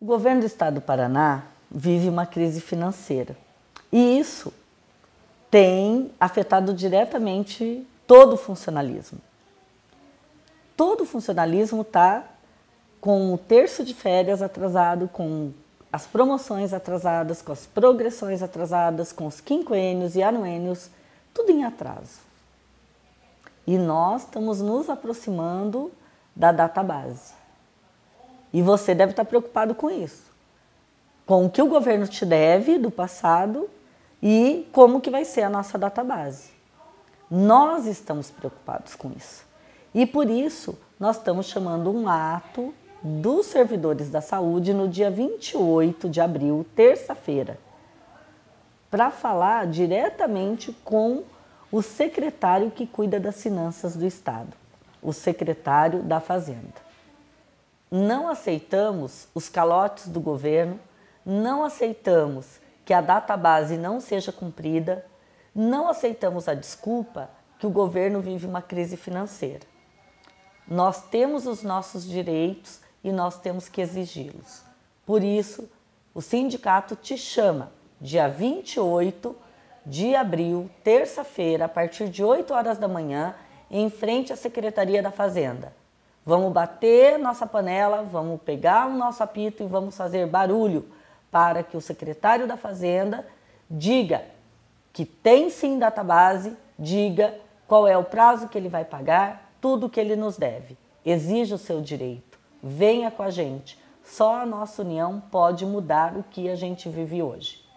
O governo do estado do Paraná vive uma crise financeira e isso tem afetado diretamente todo o funcionalismo. Todo o funcionalismo está com o terço de férias atrasado, com as promoções atrasadas, com as progressões atrasadas, com os quinquênios e anuênios, tudo em atraso. E nós estamos nos aproximando da data base. E você deve estar preocupado com isso. Com o que o governo te deve do passado e como que vai ser a nossa data base. Nós estamos preocupados com isso. E por isso nós estamos chamando um ato dos servidores da saúde no dia 28 de abril, terça-feira, para falar diretamente com o secretário que cuida das finanças do Estado, o secretário da Fazenda. Não aceitamos os calotes do governo, não aceitamos que a data base não seja cumprida, não aceitamos a desculpa que o governo vive uma crise financeira. Nós temos os nossos direitos e nós temos que exigi-los. Por isso, o sindicato te chama dia 28 de abril, terça-feira, a partir de 8 horas da manhã, em frente à Secretaria da Fazenda. Vamos bater nossa panela, vamos pegar o nosso apito e vamos fazer barulho para que o secretário da Fazenda diga que tem sim database, diga qual é o prazo que ele vai pagar, tudo que ele nos deve. Exija o seu direito. Venha com a gente. Só a nossa união pode mudar o que a gente vive hoje.